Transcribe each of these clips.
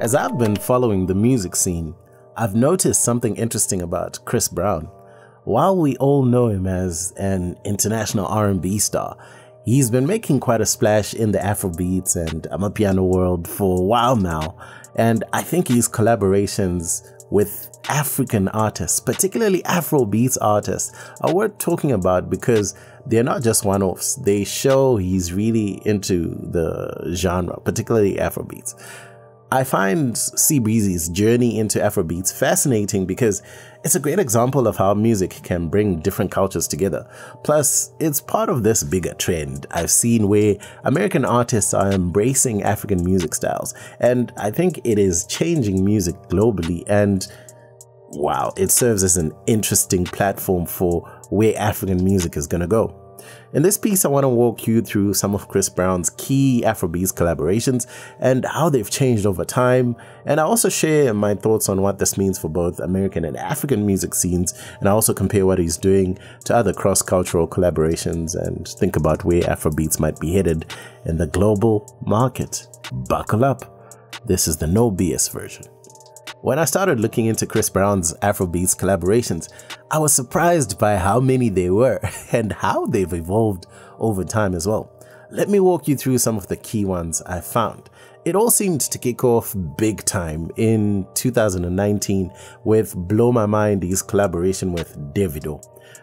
As I've been following the music scene, I've noticed something interesting about Chris Brown. While we all know him as an international R&B star, he's been making quite a splash in the Afrobeats and Amapiano world for a while now, and I think his collaborations with African artists, particularly Afrobeats artists, are worth talking about because they're not just one-offs. They show he's really into the genre, particularly Afrobeats. I find C Breezy's journey into Afrobeats fascinating because it's a great example of how music can bring different cultures together. Plus, it's part of this bigger trend I've seen where American artists are embracing African music styles, and I think it is changing music globally and wow, it serves as an interesting platform for where African music is going to go. In this piece, I want to walk you through some of Chris Brown's key Afrobeats collaborations and how they've changed over time. And I also share my thoughts on what this means for both American and African music scenes. And I also compare what he's doing to other cross cultural collaborations and think about where Afrobeats might be headed in the global market. Buckle up. This is the no BS version. When I started looking into Chris Brown's Afrobeats collaborations, I was surprised by how many there were and how they've evolved over time as well. Let me walk you through some of the key ones I found. It all seemed to kick off big time in 2019 with Blow My Mind, his collaboration with Davido.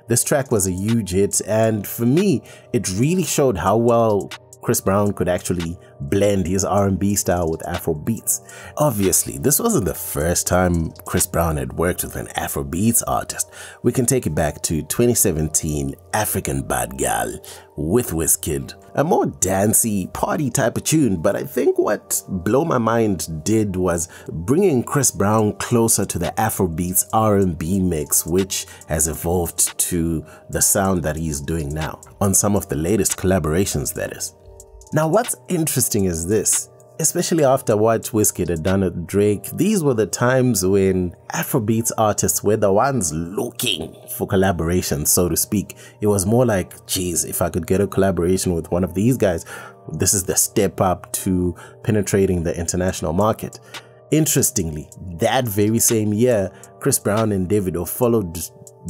This track was a huge hit, and for me, it really showed how well Chris Brown could actually blend his R&B style with Afro beats. Obviously, this wasn't the first time Chris Brown had worked with an Afro beats artist. We can take it back to 2017 African Bad Gal with Wizkid. A more dancey, party type of tune, but I think what Blow My Mind did was bringing Chris Brown closer to the Afrobeats R&B mix, which has evolved to the sound that he's doing now, on some of the latest collaborations that is. Now, what's interesting is this. Especially after what Wizkid had done with Drake, these were the times when Afrobeats artists were the ones looking for collaborations, so to speak. It was more like, geez, if I could get a collaboration with one of these guys, this is the step up to penetrating the international market. Interestingly, that very same year, Chris Brown and Davido followed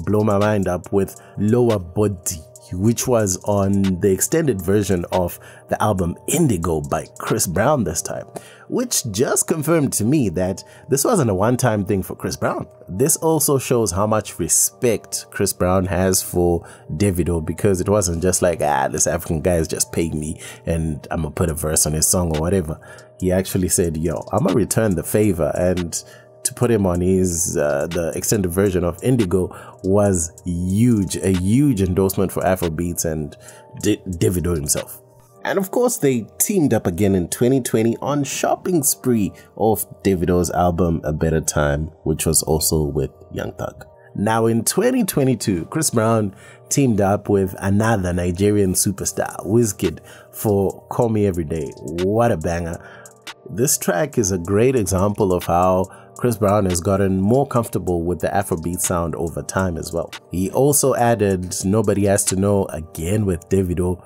Blow My Mind up with Lower Body which was on the extended version of the album Indigo by Chris Brown this time, which just confirmed to me that this wasn't a one time thing for Chris Brown. This also shows how much respect Chris Brown has for Davido because it wasn't just like, ah, this African guy is just paying me and I'm gonna put a verse on his song or whatever. He actually said, yo, I'm gonna return the favor and to put him on his uh, the extended version of Indigo was huge, a huge endorsement for Afrobeats and D- Davido himself. And of course, they teamed up again in 2020 on Shopping Spree of Davido's album A Better Time, which was also with Young Thug. Now in 2022, Chris Brown teamed up with another Nigerian superstar, Wizkid, for Call Me Every Day. What a banger. This track is a great example of how Chris Brown has gotten more comfortable with the Afrobeat sound over time as well. He also added Nobody Has to Know again with Davido,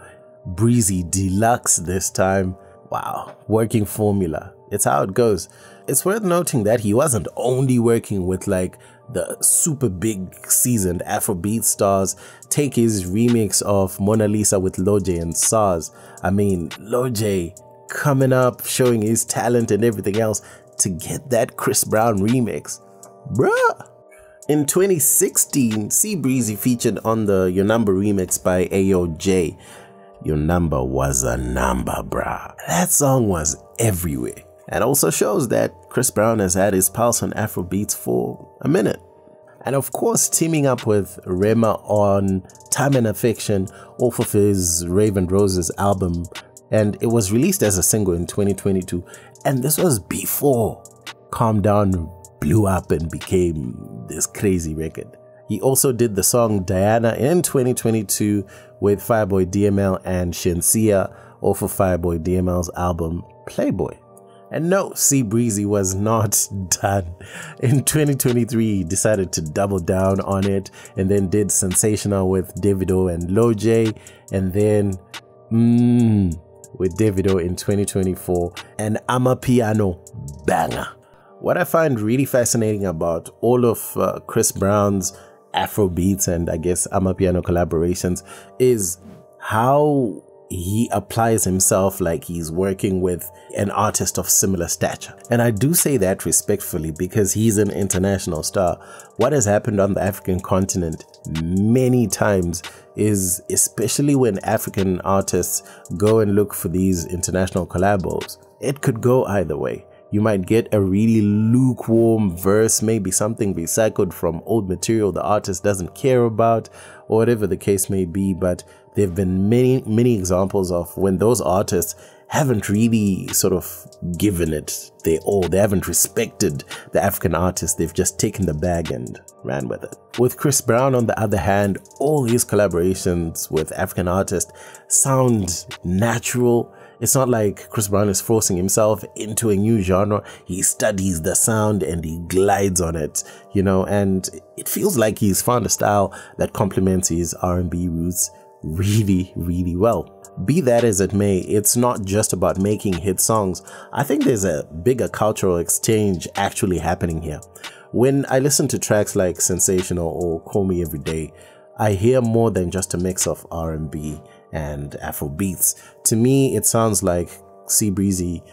Breezy Deluxe this time. Wow, working formula. It's how it goes. It's worth noting that he wasn't only working with like the super big seasoned Afrobeat stars. Take his remix of Mona Lisa with Lojay and Sarz. I mean, Lojay coming up, showing his talent and everything else to get that Chris Brown remix. Bruh. In 2016, C Breezy featured on the Your Number remix by Ayo Jay. Your number was a number, bruh. That song was everywhere. And also shows that Chris Brown has had his pulse on Afrobeats for a minute. And of course, teaming up with Rema on Time and Affection off of his Rave & Roses album. And it was released as a single in 2022. And this was before Calm Down blew up and became this crazy record. He also did the song Diana in 2022 with Fireboy DML and Shenseea off of Fireboy DML's album Playboy. And no, C Breezy was not done. In 2023, he decided to double down on it and then did Sensational with Davido and Lojay. And then, mmm, with Davido in 2024 and Amapiano banger. What I find really fascinating about all of uh, Chris Brown's Afro beats and I guess Amapiano collaborations is how he applies himself like he's working with an artist of similar stature. And I do say that respectfully because he's an international star. What has happened on the African continent many times is, especially when African artists go and look for these international collabos, it could go either way. You might get a really lukewarm verse, maybe something recycled from old material the artist doesn't care about, or whatever the case may be. But there have been many, many examples of when those artists haven't really sort of given it their all. They haven't respected the African artists. They've just taken the bag and ran with it. With Chris Brown, on the other hand, all his collaborations with African artists sound natural it's not like Chris Brown is forcing himself into a new genre. He studies the sound and he glides on it, you know, and it feels like he's found a style that complements his R&B roots really, really well. Be that as it may, it's not just about making hit songs. I think there's a bigger cultural exchange actually happening here. When I listen to tracks like Sensational or Call Me Every Day, I hear more than just a mix of R&B and Afro beats. To me, it sounds like C Breezy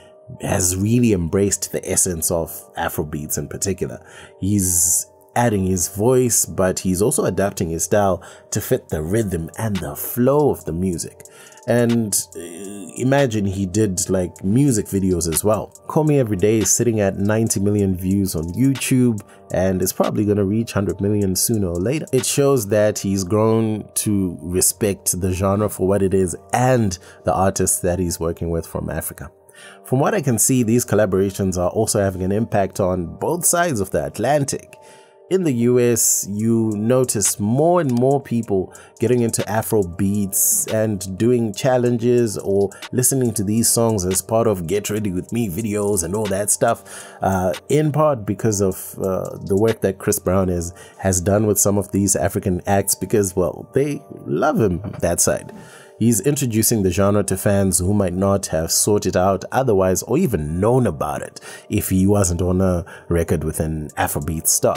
has really embraced the essence of Afro beats in particular. He's adding his voice, but he's also adapting his style to fit the rhythm and the flow of the music. And uh, imagine he did like music videos as well. Call Me Every Day is sitting at 90 million views on YouTube and it's probably going to reach 100 million sooner or later. It shows that he's grown to respect the genre for what it is and the artists that he's working with from Africa. From what I can see, these collaborations are also having an impact on both sides of the Atlantic in the US, you notice more and more people getting into Afro beats and doing challenges or listening to these songs as part of Get Ready With Me videos and all that stuff, uh, in part because of uh, the work that Chris Brown is, has done with some of these African acts because, well, they love him that side. He's introducing the genre to fans who might not have sought it out otherwise or even known about it if he wasn't on a record with an Afrobeat star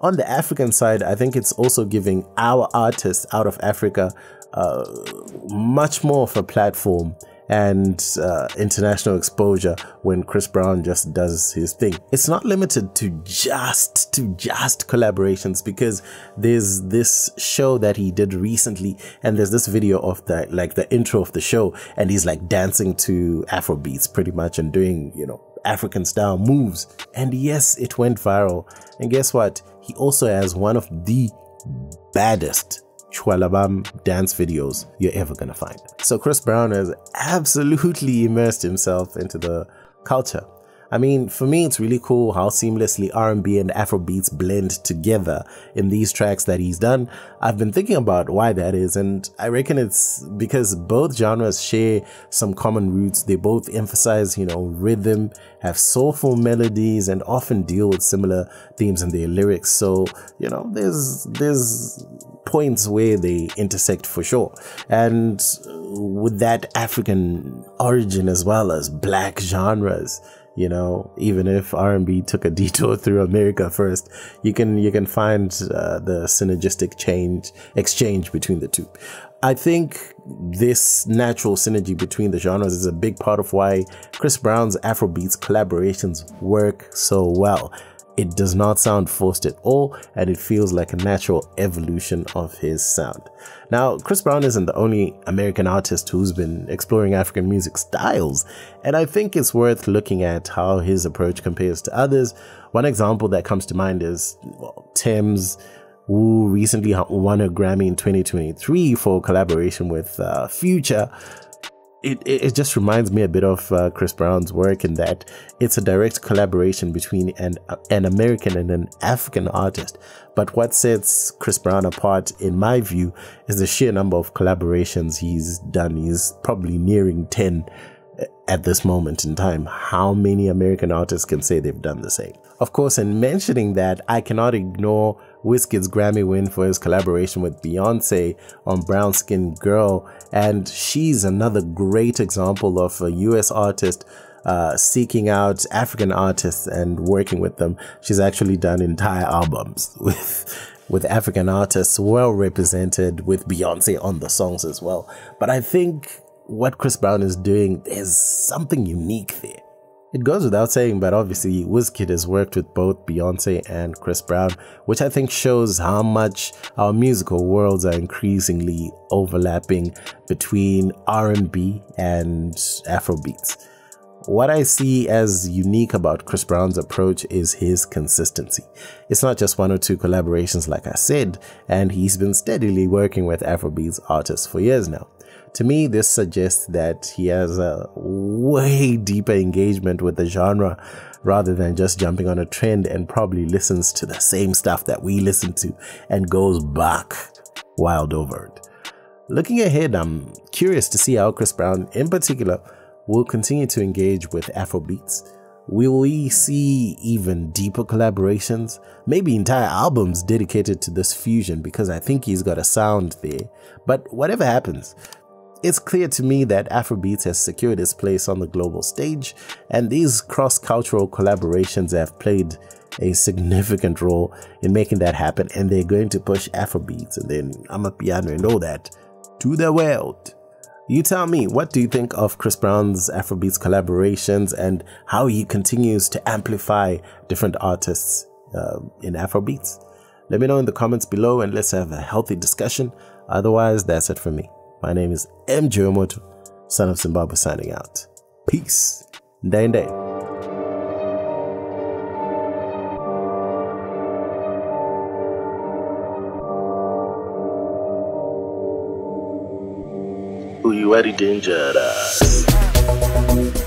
on the African side, I think it's also giving our artists out of Africa uh, much more of a platform and uh, international exposure when Chris Brown just does his thing. It's not limited to just to just collaborations because there's this show that he did recently and there's this video of the like the intro of the show and he's like dancing to Afro beats pretty much and doing, you know, African style moves. And yes, it went viral. And guess what? He also has one of the baddest Tshwala Bam dance videos you're ever gonna find. So Chris Brown has absolutely immersed himself into the culture. I mean, for me, it's really cool how seamlessly R&B and Afro beats blend together in these tracks that he's done. I've been thinking about why that is, and I reckon it's because both genres share some common roots. They both emphasize, you know, rhythm, have soulful melodies, and often deal with similar themes in their lyrics. So, you know, there's there's points where they intersect for sure. And with that African origin as well as black genres, you know even if r&b took a detour through america first you can you can find uh, the synergistic change exchange between the two. I think this natural synergy between the genres is a big part of why chris brown's afrobeats collaborations work so well it does not sound forced at all, and it feels like a natural evolution of his sound. Now, Chris Brown isn't the only American artist who's been exploring African music styles, and I think it's worth looking at how his approach compares to others. One example that comes to mind is well, Tems, who recently won a Grammy in 2023 for collaboration with uh, Future it, it just reminds me a bit of uh, Chris Brown's work in that it's a direct collaboration between an, an American and an African artist. But what sets Chris Brown apart, in my view, is the sheer number of collaborations he's done. He's probably nearing 10 at this moment in time. How many American artists can say they've done the same? Of course, in mentioning that, I cannot ignore Wizkid's Grammy win for his collaboration with Beyonce on Brown Skin Girl, and she's another great example of a US artist uh, seeking out African artists and working with them. She's actually done entire albums with with African artists well represented with Beyonce on the songs as well. But I think what Chris Brown is doing, there's something unique there. It goes without saying, but obviously Wizkid has worked with both Beyonce and Chris Brown, which I think shows how much our musical worlds are increasingly overlapping between R&B and Afrobeats. What I see as unique about Chris Brown's approach is his consistency. It's not just one or two collaborations, like I said, and he's been steadily working with Afrobeats artists for years now. To me, this suggests that he has a way deeper engagement with the genre rather than just jumping on a trend and probably listens to the same stuff that we listen to and goes back wild over it. Looking ahead, I'm curious to see how Chris Brown, in particular, will continue to engage with Afrobeats. Will we see even deeper collaborations? Maybe entire albums dedicated to this fusion because I think he's got a sound there. But whatever happens, it's clear to me that Afrobeats has secured its place on the global stage, and these cross cultural collaborations have played a significant role in making that happen, and they're going to push Afrobeats and then I'm a Amapiano and all that to the world. You tell me, what do you think of Chris Brown's Afrobeats collaborations and how he continues to amplify different artists uh, in Afrobeats? Let me know in the comments below and let's have a healthy discussion. Otherwise, that's it for me. My name is MJ Wemoto, son of Zimbabwe, signing out. Peace. Day and day. you very dangerous. Uh.